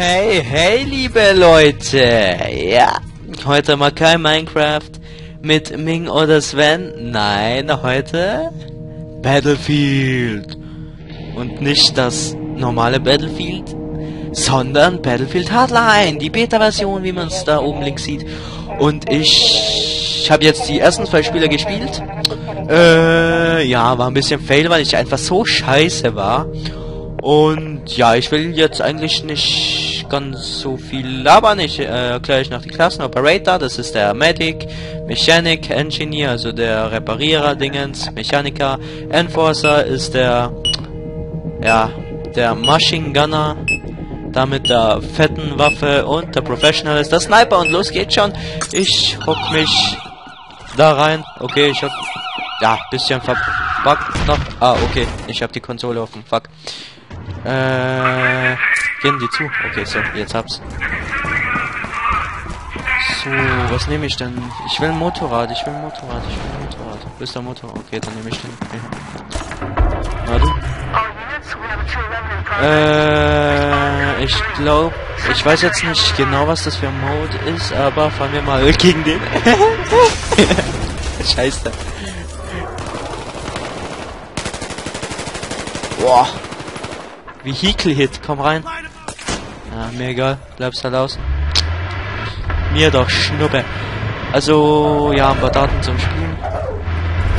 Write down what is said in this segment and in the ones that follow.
hey, hey, liebe Leute. Ja, heute mal kein Minecraft mit Ming oder Sven. Nein, heute Battlefield. Und nicht das normale Battlefield, sondern Battlefield Hardline, die Beta-Version, wie man es da oben links sieht. Und ich habe jetzt die ersten zwei Spiele gespielt. Äh, ja, war ein bisschen fail, weil ich einfach so scheiße war. Und ja, ich will jetzt eigentlich nicht ganz so viel labern. Ich äh, erkläre ich noch die Klassen. Operator, das ist der Medic, Mechanic, Engineer, also der Reparierer Dingens, Mechaniker, Enforcer ist der, ja, der Machine Gunner, damit der fetten Waffe und der Professional ist der Sniper und los geht's schon. Ich hock mich da rein. Okay, ich hab ja bisschen verbuggt noch. Ah, okay, ich hab die Konsole offen. Fuck. Äh, gehen die zu? Okay, so, jetzt hab's. So, was nehme ich denn? Ich will ein Motorrad, ich will ein Motorrad, ich will ein Motorrad. Wo ist der Motor? Okay, dann nehme ich den. Okay. Na? Äh, ich glaube, ich weiß jetzt nicht genau, was das für ein Mode ist, aber fahren wir mal gegen den. Scheiße. Boah. Vehicle-Hit, komm rein. Ja, mir egal, bleibst halt aus. Mir doch Schnuppe. Also, ja, ein paar Daten zum Spielen.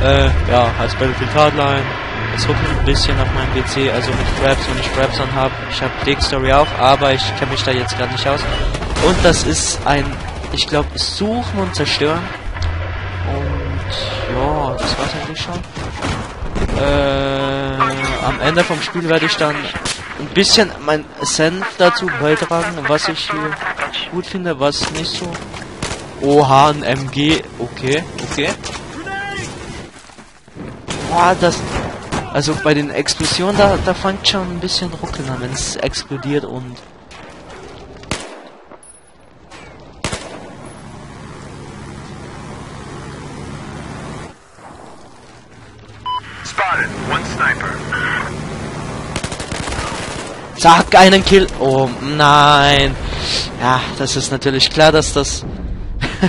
Äh, ja, als Battlefield Hardline. Es ruckelt ein bisschen auf meinem PC, also mit Fraps, wenn ich Fraps anhab. Ich habe Dig Story auch, aber ich kenne mich da jetzt gerade nicht aus. Und das ist ein, ich glaube, Suchen und Zerstören. Und ja, das war's eigentlich schon. Äh, am Ende vom Spiel werde ich dann ein bisschen mein Senf dazu beitragen, was ich hier gut finde, was nicht so. Oha, ein MG. Okay, okay. Boah, das... Also bei den Explosionen, da, da fängt schon ein bisschen ruckeln an, wenn es explodiert und... Zack, einen Kill. Oh nein. Ja, das ist natürlich klar, dass das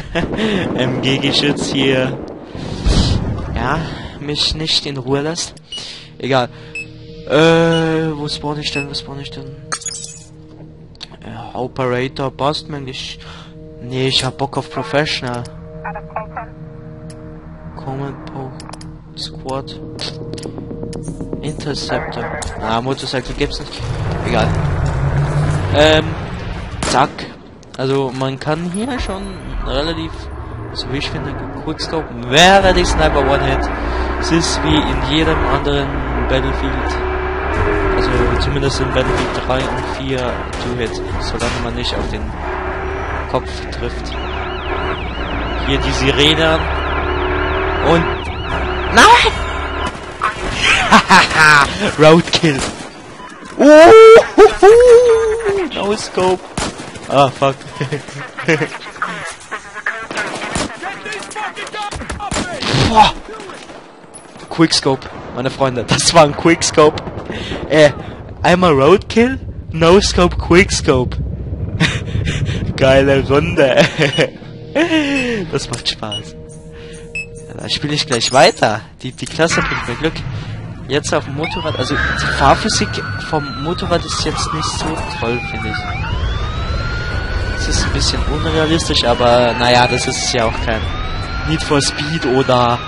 MG-Geschütz hier ja mich nicht in Ruhe lässt. Egal. Äh, wo spawn ich denn? Wo spawn ich denn? Äh, Operator passt mir nicht. Nee, ich hab Bock auf Professional. Poke Squad. Interceptor. Ah, Motorcycle gibt's nicht. Egal. Ähm, zack. Also man kann hier schon relativ, so wie ich finde, Quickscope wäre die Sniper One-Hit. Es ist wie in jedem anderen Battlefield, also zumindest in Battlefield 3 und 4 Two-Hit, solange man nicht auf den Kopf trifft. Hier die Sirene und Nein! Roadkill. Uh, no scope. Ah, fuck. Boah. Quickscope, meine Freunde. Das war ein Quickscope. Äh, einmal Roadkill, No Scope, Quickscope. Geile Runde. das macht Spaß. Da spiele ich gleich weiter. Die, die Klasse bringt mir Glück. Jetzt auf dem Motorrad, also die Fahrphysik vom Motorrad ist jetzt nicht so toll, finde ich. Es ist ein bisschen unrealistisch, aber naja, das ist ja auch kein Need for Speed oder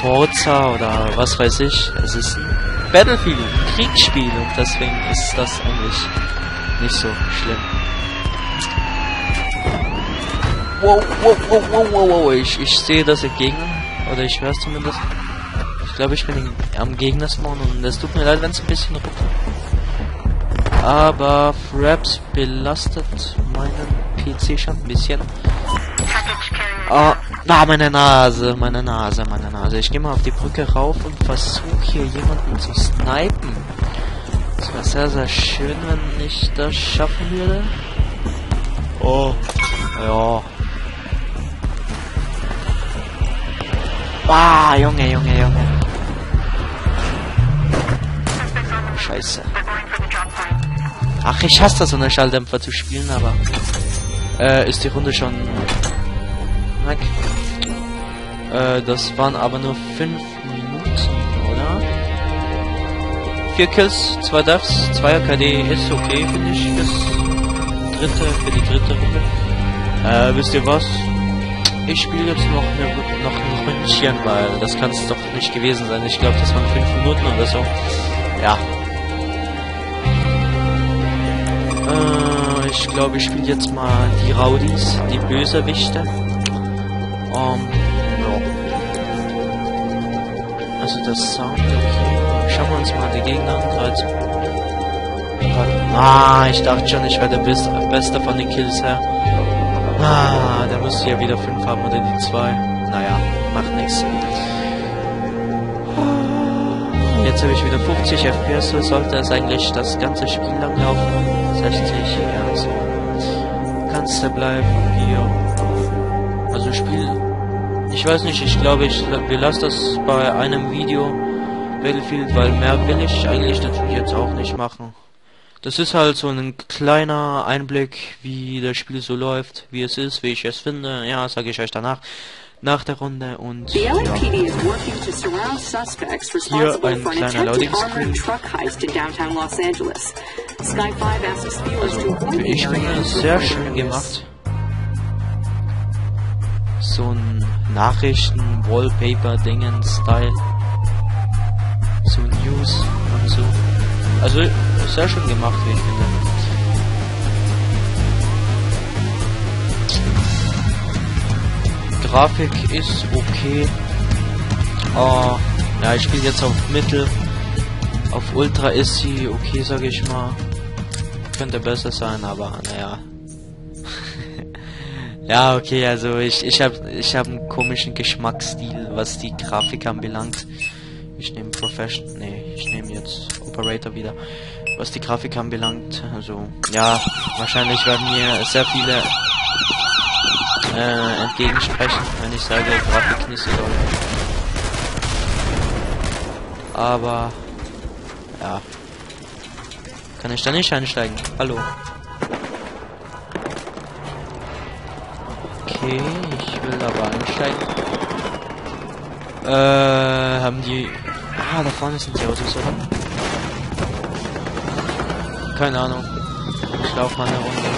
Forza oder was weiß ich. Es ist ein Battlefield, ein Kriegsspiel und deswegen ist das eigentlich nicht so schlimm. Wow, wow, wow, wow, wow, wow. Ich, ich sehe das entgegen. Oder ich höre es zumindest. Ich glaube, ich bin in, am Gegner spawn und es tut mir leid, wenn es ein bisschen ruckelt. Aber Fraps belastet meinen PC schon ein bisschen. Ah, ah, meine Nase, meine Nase, meine Nase. Ich gehe mal auf die Brücke rauf und versuche hier jemanden zu snipen. Es wäre sehr, sehr schön, wenn ich das schaffen würde. Oh, ja. Ah, Junge, Junge, Junge. Scheiße. Ach, ich hasse das, eine Schalldämpfer zu spielen, aber äh, ist die Runde schon weg. Äh, das waren aber nur 5 Minuten, oder? 4 Kills, 2 Deaths, 2 KD ist okay, finde ich, fürs dritte, für die dritte Runde. Äh, wisst ihr was? Ich spiele jetzt noch, eine, noch Ründchen, weil das kann es doch nicht gewesen sein. Ich glaube, das waren 5 Minuten oder so. Ja, ich glaube, ich spiele jetzt mal die Raudis, die Bösewichte. Um, ja. Also das Sound. Schauen wir uns mal die Gegner an. Also. Ah, ich dachte schon, ich wäre der Best Beste von den Kills her. Ah, da müsste ja wieder 5 haben oder die 2. Naja, macht nichts. Jetzt habe ich wieder 50 FPS, so sollte es eigentlich das ganze Spiel lang laufen. 60, ja. Kannst du bleiben hier. Also Spiel. Ich weiß nicht, ich glaube, ich wir lassen das bei einem Video Battlefield, weil mehr will ich eigentlich natürlich jetzt auch nicht machen. Das ist halt so ein kleiner Einblick, wie das Spiel so läuft, wie es ist, wie ich es finde. Ja, sage ich euch danach nach der Runde und ja. Hier ein kleiner Loading-Screen. Also, ich finde, sehr schön gemacht. So ein Nachrichten-Wallpaper-Dingen-Style. So News und so. Also, sehr schön gemacht, wie ich finde. Grafik ist okay. Oh, ja, ich spiele jetzt auf Mittel. Auf Ultra ist sie okay, sage ich mal. Könnte besser sein, aber naja. ja, okay, also ich ich habe ich habe einen komischen Geschmacksstil, was die Grafik anbelangt. Ich nehme Profession, nee, ich nehme jetzt Operator wieder. Was die Grafik anbelangt, also ja, wahrscheinlich werden mir sehr viele äh, entgegensprechen, wenn ich sage, Grafik nicht so doll. Aber ja. Kann ich da nicht einsteigen? Hallo. Okay, ich will aber einsteigen. Äh, haben die... Ah, da vorne sind die Autos, oder? Keine Ahnung. Ich laufe mal eine Runde.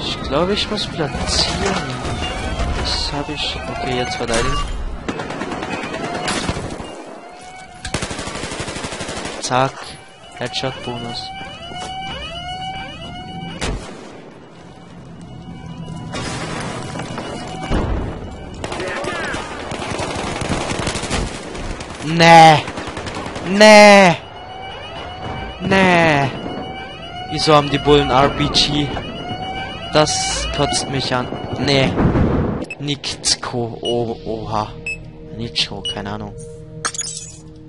Ich glaube, ich muss platzieren. Das habe ich... Okay, jetzt verteidigen. Zack. Headshot-Bonus. Nee. Nee. Nee. Wieso haben die Bullen RPG? Das kotzt mich an. Nee. Nichtko. Oh, oha. Nicho, keine Ahnung.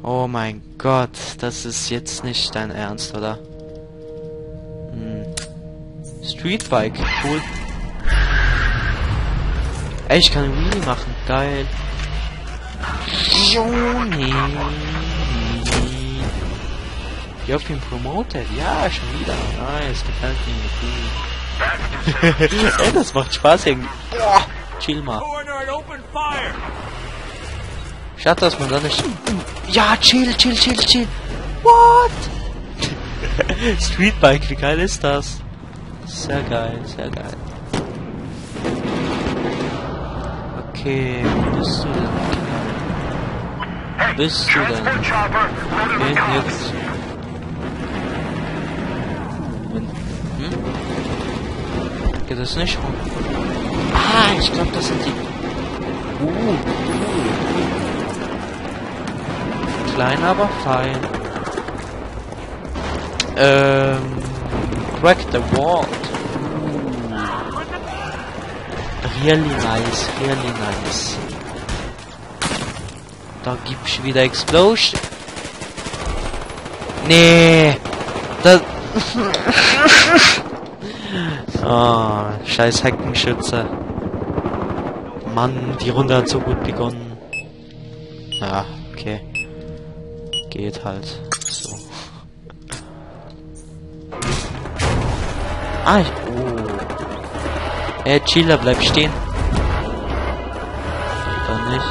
Oh mein Gott, das ist jetzt nicht dein Ernst, oder? Hm. Streetbike, cool. Ey, ich kann Wheelie machen, geil. Joni. Ich hab ihn promoted, ja, schon wieder. Nice, gefällt mir. Ey, das macht Spaß irgendwie. Boah, chill mal. Schade, dass man da nicht... Ja, chill, chill, chill, chill. What? Streetbike, wie geil ist das? Sehr geil, sehr geil. Okay, wo bist du denn? Wo bist du denn? Okay, jetzt. Hm? Geht das nicht rum? Ah, ich glaube, das sind die... Uh. Klein, aber fein. Ähm... Crack the Wall. Really nice, really nice. Da gibt's wieder Explosion. Nee. Das... Ah, oh, scheiß Heckenschütze. Mann, die Runde hat so gut begonnen. Ja, okay. Geht halt. So. Ah, ich, oh. Ey, Chiller, bleib stehen. Doch nicht.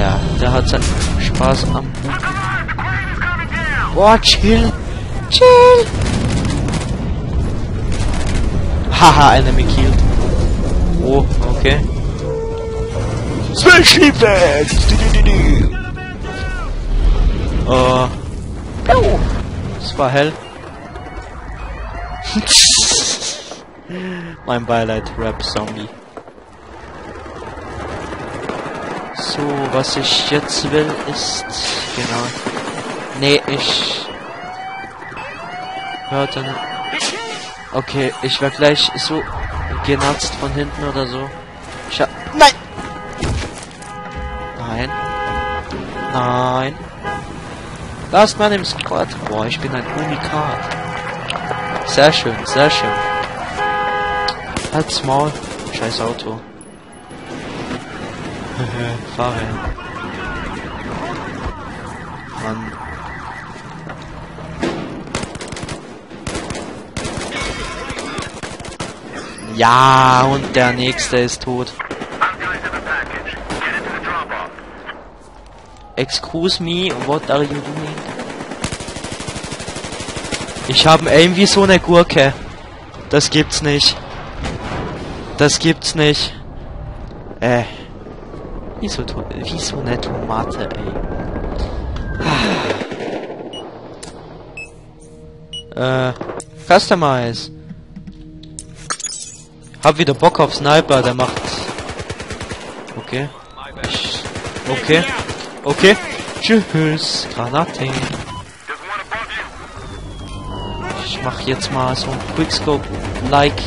Ja, der hat seinen Spaß am... Boah, chill. Chill. Haha, enemy killed. Oh, okay. Special Effects! Oh. Es war hell. mein Beileid, Rap Zombie. So, was ich jetzt will, ist... Genau. Nee, ich... Hört dann... Okay, ich werde gleich so genatzt von hinten oder so. Scha Nein! Nein. Nein. Lasst mal im Squad. Boah, ich bin ein Unikat. Sehr schön, sehr schön. Halt's Maul. Scheiß Auto. Fahre. Mann. Ja, und der nächste ist tot. Excuse me, what are you doing? Ich habe Aim wie so eine Gurke. Das gibt's nicht. Das gibt's nicht. Äh. Wieso, wieso eine Tomate, ey? äh. Customize. Hab wieder Bock auf Sniper, der macht... Okay. Okay. Okay. Tschüss. Granate. Ich mach jetzt mal so ein Quickscope like.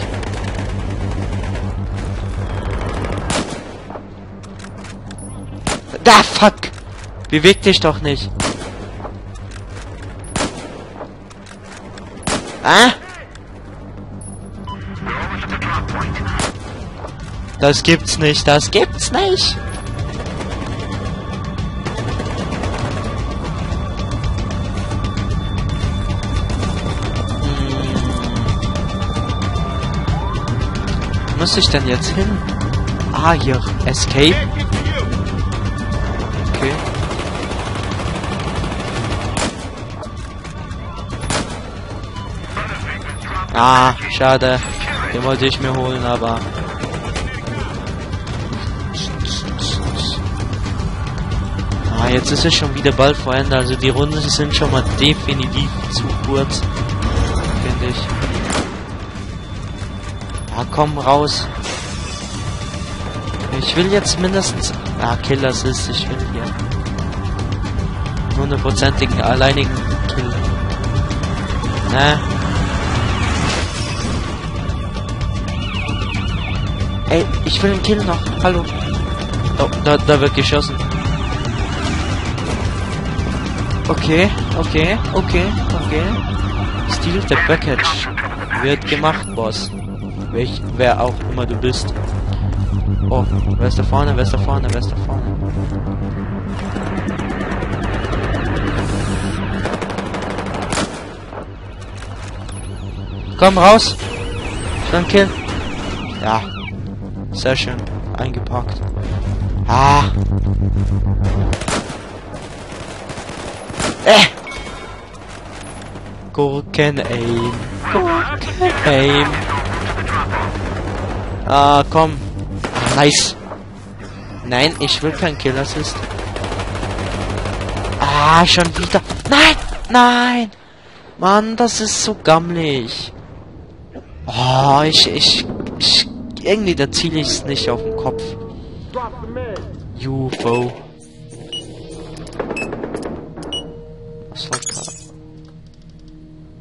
Da fuck! Beweg dich doch nicht. Ah? Das gibt's nicht, das gibt's nicht. Muss ich denn jetzt hin? Ah, hier. Escape. Okay. Ah, schade. Den wollte ich mir holen, aber... Ah, jetzt ist es schon wieder bald vor Ende. Also die Runden sind schon mal definitiv zu kurz. Finde ich. Ah, komm raus. Ich will jetzt mindestens... Ah, Killer ist Ich will hier... Hundertprozentigen, alleinigen Kill. Ne? Ey, ich will einen Kill noch. Hallo. Oh, da, da wird geschossen. Okay, okay, okay, okay. Steal the package. Wird gemacht, Boss. Welch, wer auch immer du bist. Oh, wer ist da vorne? Wer ist da vorne? Wer ist da vorne? Komm raus! Kill. Ja. Sehr schön. Eingepackt. Ah. Äh. Gurken aim. Gurken aim. Ah, komm. Nice. Nein, ich will kein Kill Assist. Ah, schon wieder. Nein, nein. Mann, das ist so gammelig. Oh, ich, ich, ich, irgendwie da ziele ich es nicht auf den Kopf. UFO. Was war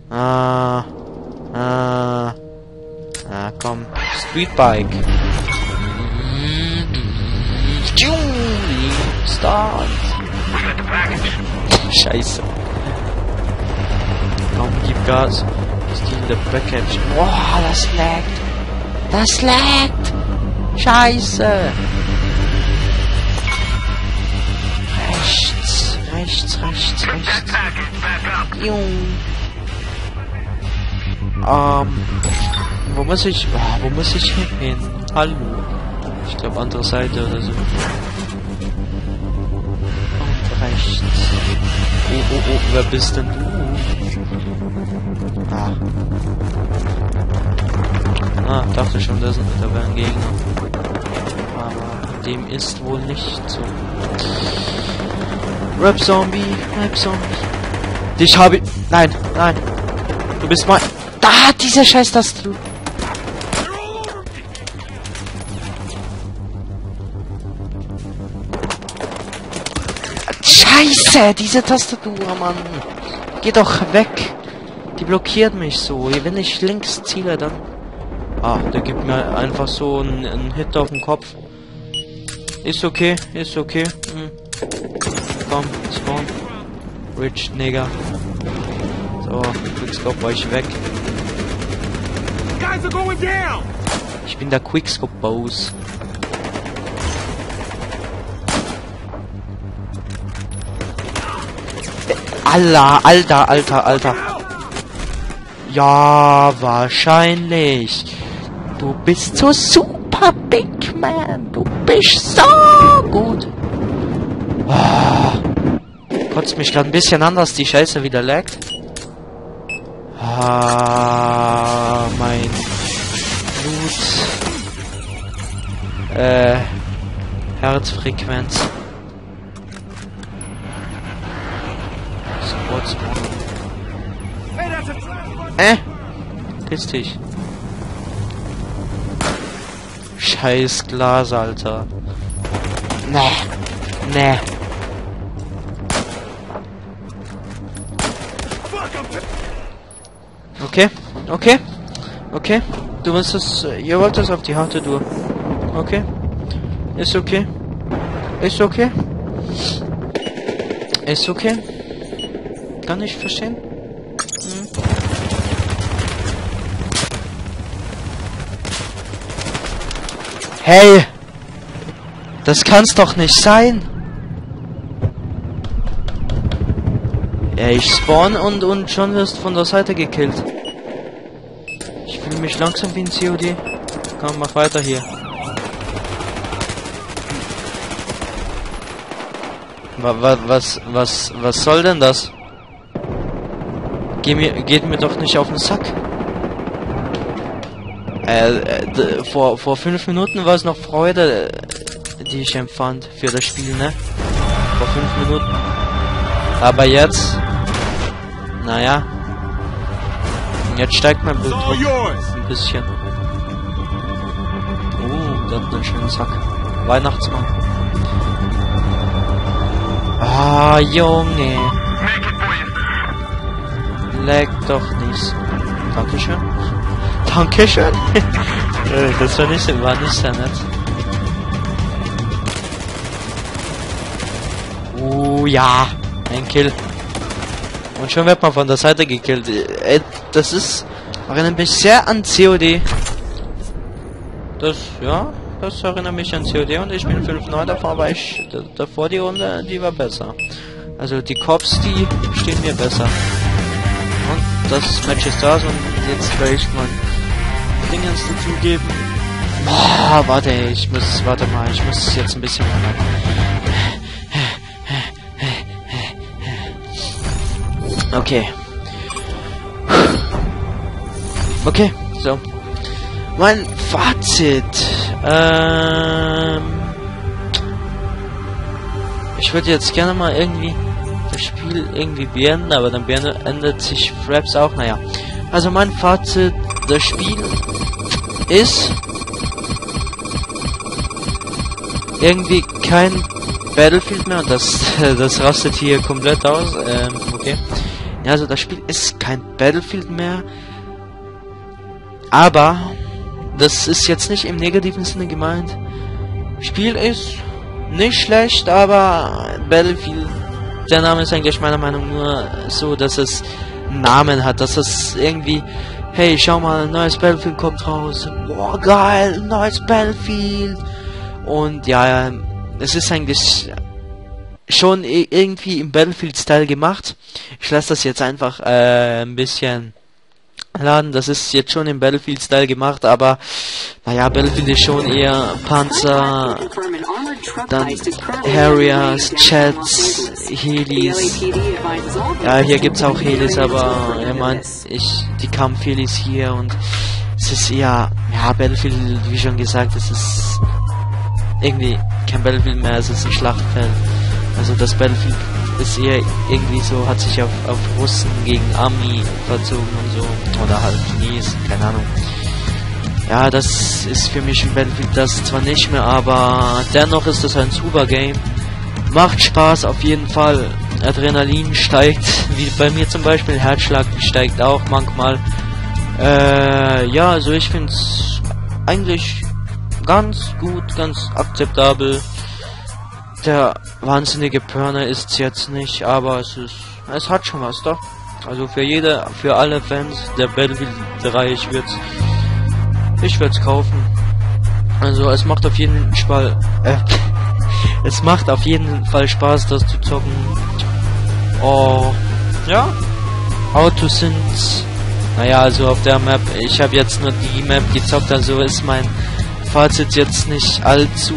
Ah, ah, ah, komm. Streetbike. Start. Scheiße. Komm, gib Gas. Steal the package. Boah, das laggt. Das laggt. Scheiße. Rechts, rechts, rechts, rechts. Jung. Ähm, wo muss ich, oh, wo muss ich hin? Hallo. Ich glaube andere Seite oder so. Und rechts. Oh, oh, oh, wer bist denn du? Ah. Ah, dachte schon, da, sind, da wären Gegner. Aber dem ist wohl nicht so. Rap Zombie, Rap Zombie. Dich habe ich. Nein, nein. Du bist mal. Da, diese scheiß Tastatur. Scheiße, diese Tastatur, Mann. Geh doch weg. Die blockiert mich so. Wenn ich links ziele, dann... Ah, der gibt mir einfach so einen, einen Hit auf den Kopf. Ist okay, ist okay. Hm. Komm, spawn. Rich Nigger. So, Quickscope war ich weg. Ich bin der Quickscope Boss. Alter, Alter, Alter. Ja, wahrscheinlich. Du bist so super Big Man. Du bist so gut. Oh. Kotzt mich gerade ein bisschen an, dass die Scheiße wieder laggt. Ah, mein Blut. Äh, Herzfrequenz. Äh? Piss dich. Scheiß Glas, Alter. Nee. Nee. Okay, okay, okay. Du willst es, ihr wollt es auf die harte Tour. Okay. Ist okay. Ist okay. Ist okay. Kann ich verstehen. Hm. Hey! Das kann's doch nicht sein! Ja, ich spawn und, und schon wirst von der Seite gekillt. Ich fühle mich langsam wie ein COD. Komm, mach weiter hier. Was, was, was, was soll denn das? Geh mir, geht mir doch nicht auf den Sack. Äh, äh vor, vor fünf Minuten war es noch Freude, äh, die ich empfand für das Spiel, ne? Vor fünf Minuten. Aber jetzt, naja, jetzt steigt mein Blutdruck ein bisschen. Oh, das hat einen schönen Sack. Weihnachtsmann. Ah, Junge. Lag doch nicht. Dankeschön. Dankeschön. Äh, das war nicht, war nicht sehr nett. Oh ja, ein Kill. Und schon wird man von der Seite gekillt. Ey, das ist erinnert mich sehr an COD. Das, ja, das erinnert mich an COD und ich bin 5-9 davor, weil ich davor die Runde, die war besser. Also die Cops, die stehen mir besser. Das Match ist da und jetzt werde ich mal Dingens dazugeben. Boah, warte, ich muss, warte mal, ich muss jetzt ein bisschen Okay. Okay, so. Mein Fazit. Ähm, ich würde jetzt gerne mal irgendwie das Spiel irgendwie beenden, aber dann beendet sich Fraps auch. Naja. Also mein Fazit, das Spiel ist irgendwie kein Battlefield mehr und das, das rastet hier komplett aus. Ähm, okay. Also das Spiel ist kein Battlefield mehr. Aber das ist jetzt nicht im negativen Sinne gemeint. Spiel ist nicht schlecht, aber Battlefield der Name ist eigentlich meiner Meinung nur so, dass es Namen hat, dass es irgendwie, hey, schau mal, ein neues Battlefield kommt raus. Boah, geil, ein neues Battlefield. Und ja, es ist eigentlich schon irgendwie im Battlefield-Style gemacht. Ich lasse das jetzt einfach äh, ein bisschen laden. Das ist jetzt schon im Battlefield-Style gemacht, aber naja, Battlefield ist schon eher Panzer, dann Harriers, Chats, Helis. Ja, hier gibt's auch Helis, aber er meint, ich, die Kampf-Helis hier und es ist eher, ja, Battlefield, wie schon gesagt, es ist irgendwie kein Battlefield mehr, es ist ein Schlachtfeld. Also das Battlefield ist eher irgendwie so, hat sich auf, auf Russen gegen Army verzogen und so. Oder halt Chinesen, keine Ahnung. Ja, das ist für mich ein Battlefield das zwar nicht mehr, aber dennoch ist es ein super Game. Macht Spaß auf jeden Fall. Adrenalin steigt, wie bei mir zum Beispiel. Herzschlag steigt auch manchmal. Äh, ja, also ich finde es eigentlich ganz gut, ganz akzeptabel. Der wahnsinnige Pörner ist jetzt nicht, aber es ist, es hat schon was, doch. Also für jede, für alle Fans der Battlefield 3, ich würde ich würde kaufen. Also es macht auf jeden Fall, äh, es macht auf jeden Fall Spaß, das zu zocken. Oh, ja. Autos sind, naja, also auf der Map, ich habe jetzt nur die Map gezockt, also ist mein Fazit jetzt nicht allzu,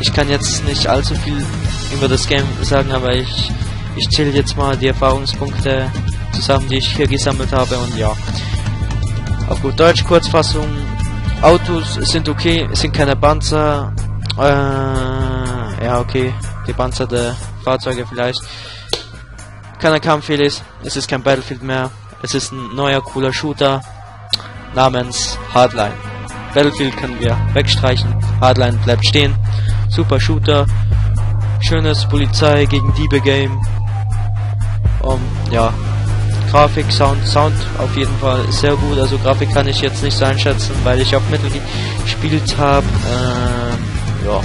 ich kann jetzt nicht allzu viel über das Game sagen, aber ich, ich zähle jetzt mal die Erfahrungspunkte zusammen, die ich hier gesammelt habe und ja. Auf gut Deutsch, Kurzfassung, Autos sind okay, sind keine Panzer, äh, ja okay, gepanzerte Fahrzeuge vielleicht. Keiner Kampffehler ist, es ist kein Battlefield mehr, es ist ein neuer cooler Shooter namens Hardline. Battlefield können wir wegstreichen, Hardline bleibt stehen. Super Shooter, schönes Polizei gegen Diebe Game. Um, ja, Grafik, Sound, Sound auf jeden Fall sehr gut. Also Grafik kann ich jetzt nicht so einschätzen, weil ich auf Mittel gespielt habe. Ähm, ja.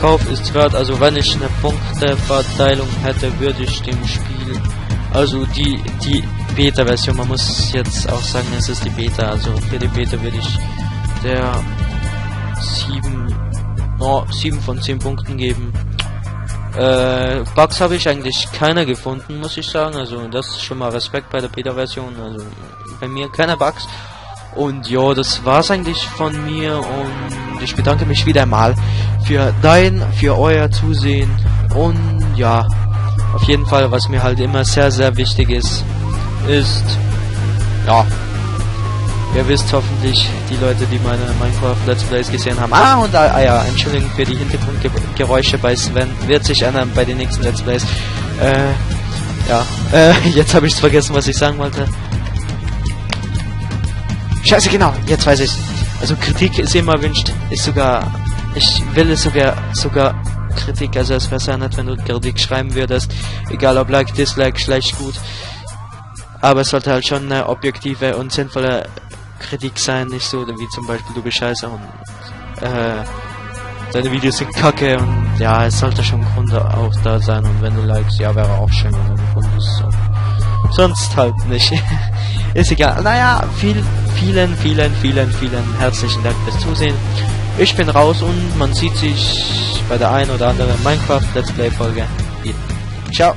Kauf ist wert, also wenn ich eine Punkteverteilung hätte, würde ich dem Spiel, also die, die Beta-Version, man muss jetzt auch sagen, es ist die Beta, also für die Beta würde ich der 7, oh, 7 von 10 Punkten geben. Äh, Bugs habe ich eigentlich keiner gefunden, muss ich sagen. Also das ist schon mal Respekt bei der Beta-Version. Also bei mir keine Bugs. Und ja, das war's eigentlich von mir und ich bedanke mich wieder mal für dein, für euer Zusehen und ja, auf jeden Fall, was mir halt immer sehr, sehr wichtig ist, ist, ja, Ihr wisst hoffentlich, die Leute, die meine Minecraft Let's Plays gesehen haben. Ah, und ah, ah ja, Entschuldigung für die Hintergrundgeräusche bei Sven. Wird sich ändern bei den nächsten Let's Plays. Äh, ja, äh, jetzt habe ich vergessen, was ich sagen wollte. Scheiße, genau, jetzt weiß ich. Also Kritik ist immer erwünscht, ist sogar, ich will es sogar, sogar Kritik, also es wäre sehr nett, wenn du Kritik schreiben würdest, egal ob Like, Dislike, schlecht, gut. Aber es sollte halt schon eine objektive und sinnvolle Kritik sein, nicht so wie zum Beispiel du bist scheiße und äh, deine Videos sind kacke und ja, es sollte schon ein Grund auch da sein und wenn du likest, ja, wäre auch schön, wenn du findest. Und sonst halt nicht. Ist egal. Naja, viel, vielen, vielen, vielen, vielen herzlichen Dank fürs Zusehen. Ich bin raus und man sieht sich bei der einen oder anderen Minecraft Let's Play Folge. Ciao.